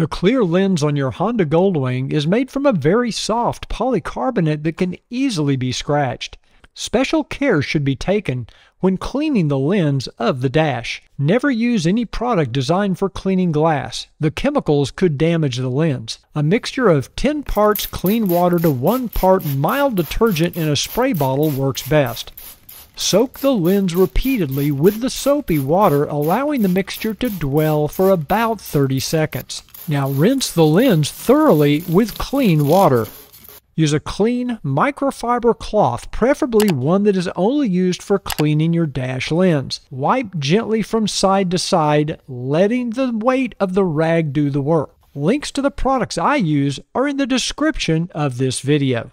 The clear lens on your Honda Goldwing is made from a very soft polycarbonate that can easily be scratched. Special care should be taken when cleaning the lens of the dash. Never use any product designed for cleaning glass. The chemicals could damage the lens. A mixture of 10 parts clean water to 1 part mild detergent in a spray bottle works best. Soak the lens repeatedly with the soapy water, allowing the mixture to dwell for about 30 seconds. Now rinse the lens thoroughly with clean water. Use a clean microfiber cloth, preferably one that is only used for cleaning your dash lens. Wipe gently from side to side, letting the weight of the rag do the work. Links to the products I use are in the description of this video.